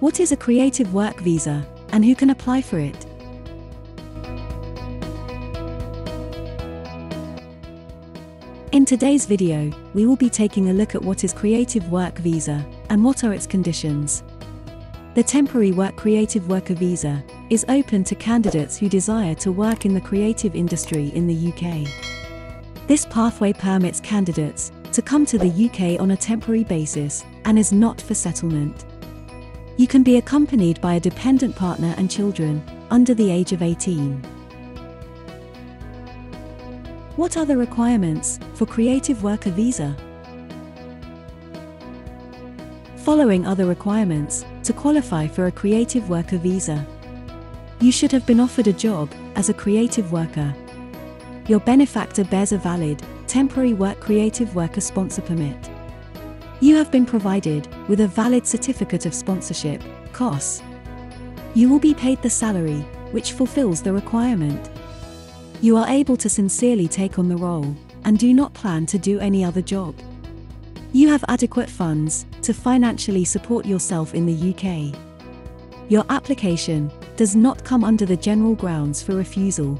What is a creative work visa, and who can apply for it? In today's video, we will be taking a look at what is Creative Work Visa, and what are its conditions. The Temporary Work Creative Worker Visa is open to candidates who desire to work in the creative industry in the UK. This pathway permits candidates to come to the UK on a temporary basis and is not for settlement. You can be accompanied by a dependent partner and children under the age of 18. What are the requirements for Creative Worker Visa? Following other requirements to qualify for a Creative Worker Visa. You should have been offered a job as a creative worker. Your benefactor bears a valid, temporary work creative worker sponsor permit. You have been provided with a valid certificate of sponsorship, COS. You will be paid the salary, which fulfills the requirement. You are able to sincerely take on the role, and do not plan to do any other job. You have adequate funds to financially support yourself in the UK. Your application does not come under the general grounds for refusal.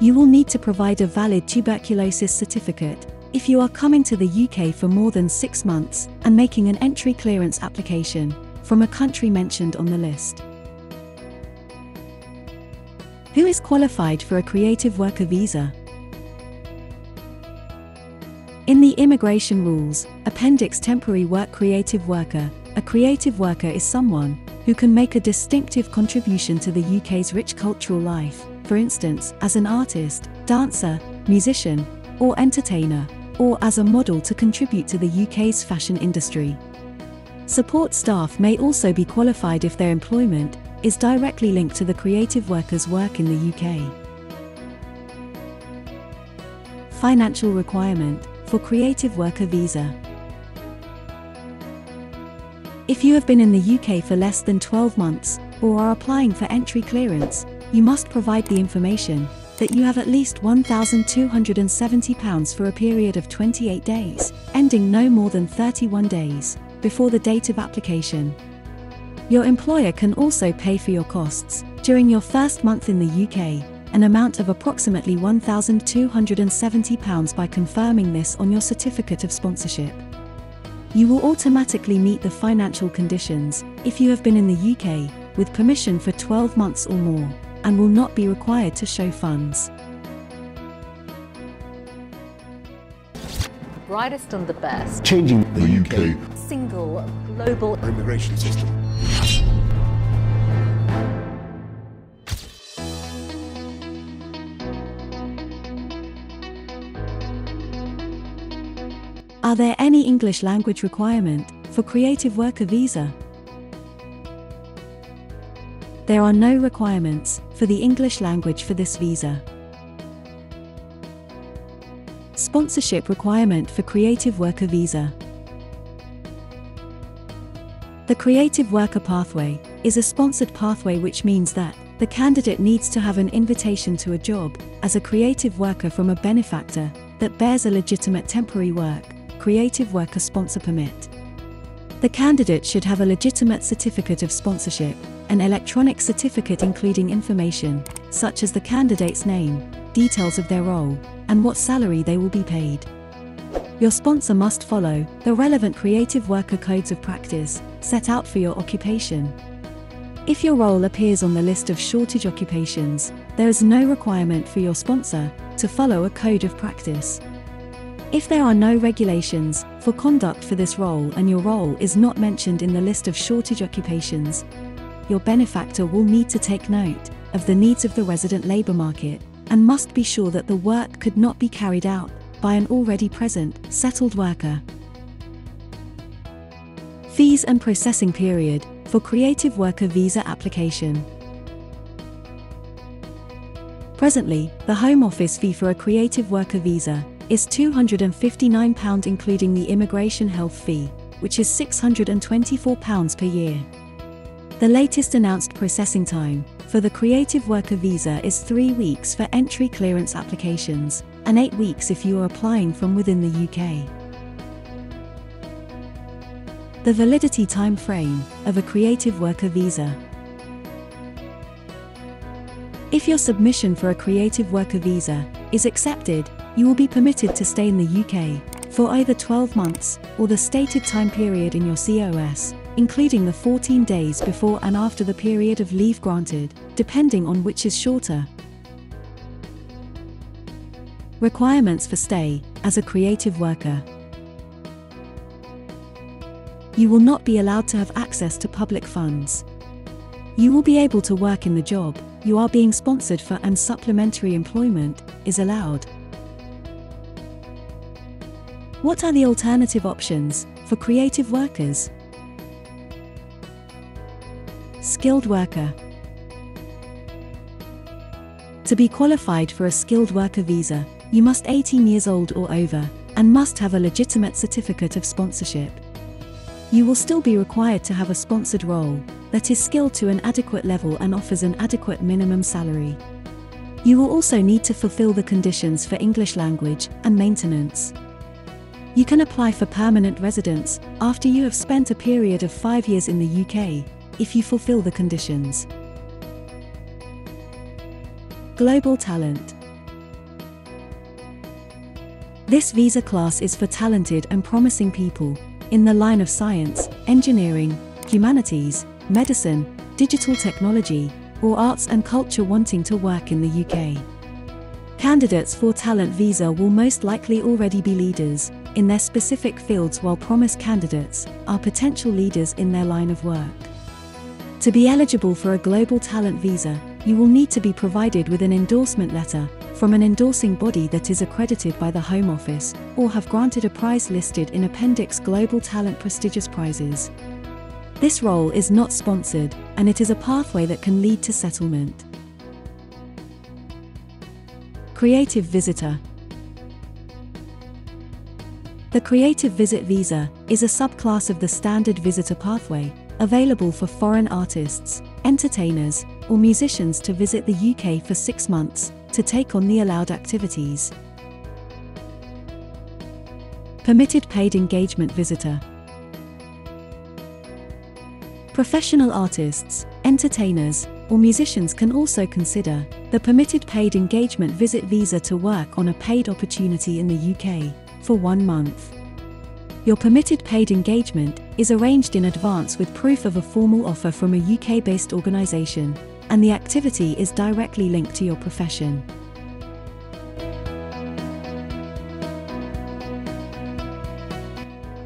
You will need to provide a valid tuberculosis certificate if you are coming to the UK for more than six months and making an entry clearance application from a country mentioned on the list. Who is qualified for a creative worker visa? In the immigration rules, Appendix Temporary Work Creative Worker, a creative worker is someone who can make a distinctive contribution to the UK's rich cultural life, for instance, as an artist, dancer, musician, or entertainer, or as a model to contribute to the UK's fashion industry. Support staff may also be qualified if their employment is directly linked to the creative worker's work in the UK. Financial requirement for Creative Worker Visa. If you have been in the UK for less than 12 months, or are applying for entry clearance, you must provide the information that you have at least £1,270 for a period of 28 days, ending no more than 31 days, before the date of application. Your employer can also pay for your costs during your first month in the UK an amount of approximately £1,270 by confirming this on your certificate of sponsorship. You will automatically meet the financial conditions if you have been in the UK with permission for 12 months or more and will not be required to show funds. brightest and the best. Changing the UK Single global immigration system. Are there any English language requirement for Creative Worker Visa? There are no requirements for the English language for this visa. Sponsorship requirement for Creative Worker Visa. The Creative Worker Pathway is a sponsored pathway which means that the candidate needs to have an invitation to a job as a creative worker from a benefactor that bears a legitimate temporary work, creative worker sponsor permit. The candidate should have a legitimate certificate of sponsorship, an electronic certificate including information, such as the candidate's name, details of their role, and what salary they will be paid. Your sponsor must follow the relevant creative worker codes of practice set out for your occupation. If your role appears on the list of shortage occupations, there is no requirement for your sponsor to follow a code of practice. If there are no regulations for conduct for this role and your role is not mentioned in the list of shortage occupations, your benefactor will need to take note of the needs of the resident labour market and must be sure that the work could not be carried out by an already present, settled worker. Fees and processing period for Creative Worker Visa application. Presently, the Home Office fee for a Creative Worker Visa is £259 including the immigration health fee, which is £624 per year. The latest announced processing time for the Creative Worker Visa is three weeks for entry clearance applications, and eight weeks if you are applying from within the UK. The validity time frame of a creative worker visa. If your submission for a creative worker visa is accepted, you will be permitted to stay in the UK for either 12 months or the stated time period in your COS, including the 14 days before and after the period of leave granted, depending on which is shorter. Requirements for stay as a creative worker. You will not be allowed to have access to public funds. You will be able to work in the job you are being sponsored for and supplementary employment is allowed. What are the alternative options for creative workers? Skilled worker. To be qualified for a skilled worker visa, you must 18 years old or over and must have a legitimate certificate of sponsorship. You will still be required to have a sponsored role that is skilled to an adequate level and offers an adequate minimum salary. You will also need to fulfill the conditions for English language and maintenance. You can apply for permanent residence after you have spent a period of five years in the UK, if you fulfill the conditions. Global Talent This visa class is for talented and promising people in the line of science, engineering, humanities, medicine, digital technology, or arts and culture wanting to work in the UK. Candidates for talent visa will most likely already be leaders in their specific fields while promised candidates are potential leaders in their line of work. To be eligible for a global talent visa, you will need to be provided with an endorsement letter from an endorsing body that is accredited by the Home Office, or have granted a prize listed in Appendix Global Talent Prestigious Prizes. This role is not sponsored, and it is a pathway that can lead to settlement. Creative Visitor The Creative Visit Visa is a subclass of the Standard Visitor Pathway, available for foreign artists, entertainers, or musicians to visit the UK for six months to take on the allowed activities. Permitted Paid Engagement Visitor Professional artists, entertainers, or musicians can also consider the Permitted Paid Engagement Visit Visa to work on a paid opportunity in the UK for one month. Your permitted paid engagement is arranged in advance with proof of a formal offer from a UK based organisation, and the activity is directly linked to your profession.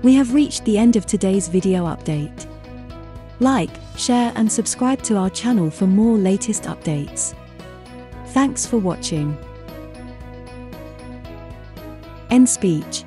We have reached the end of today's video update. Like, share and subscribe to our channel for more latest updates. Thanks for watching. End speech.